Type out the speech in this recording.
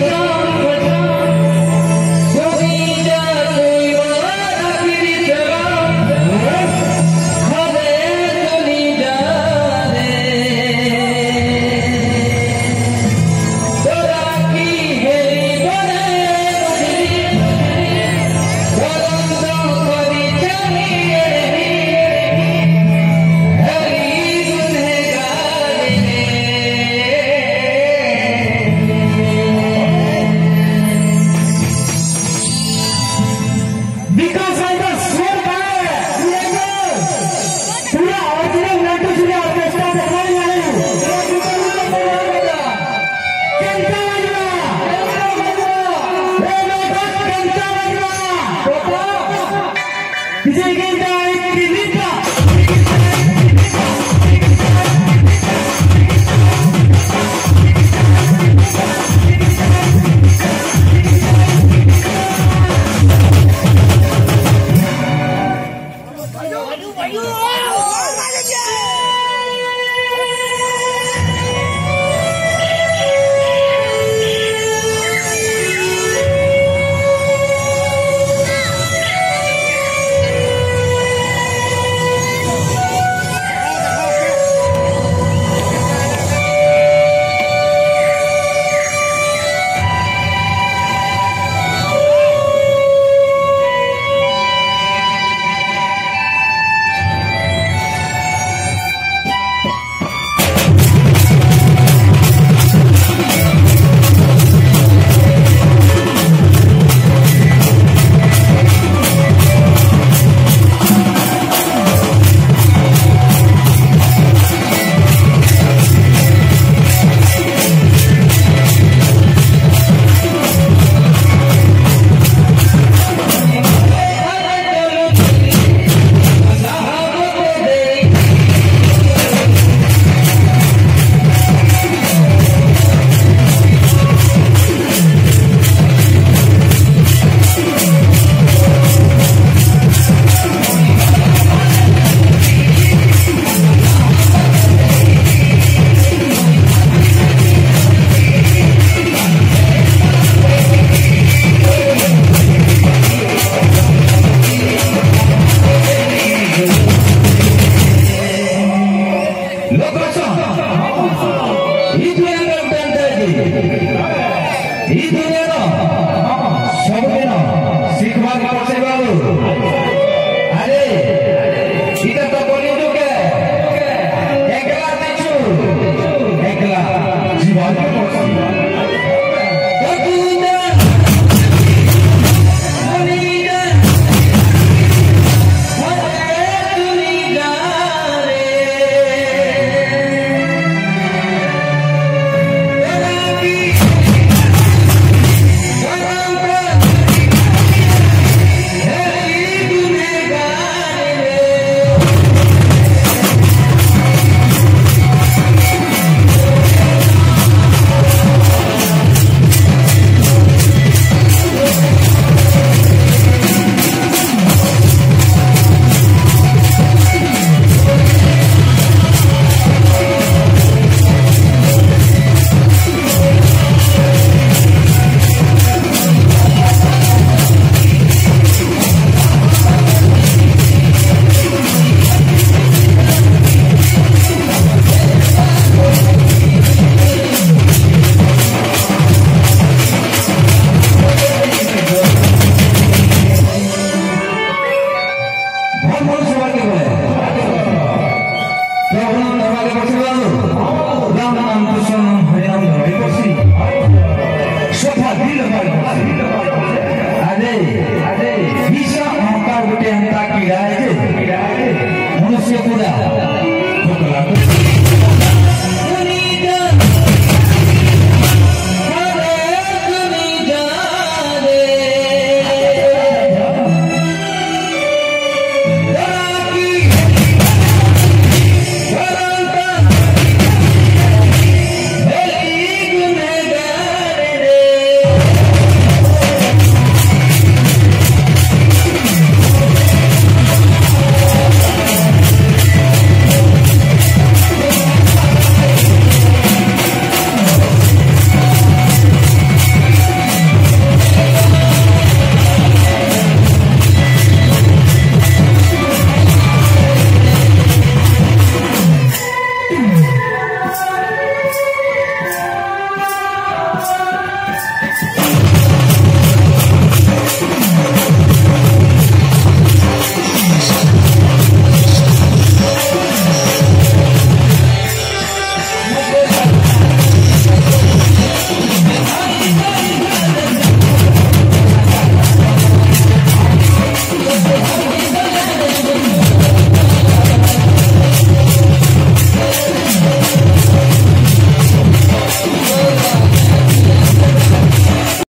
Lord. ಈ Yeah. Yeah.